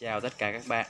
Chào tất cả các bạn.